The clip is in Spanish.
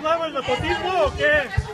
nuevo el nepotismo o qué?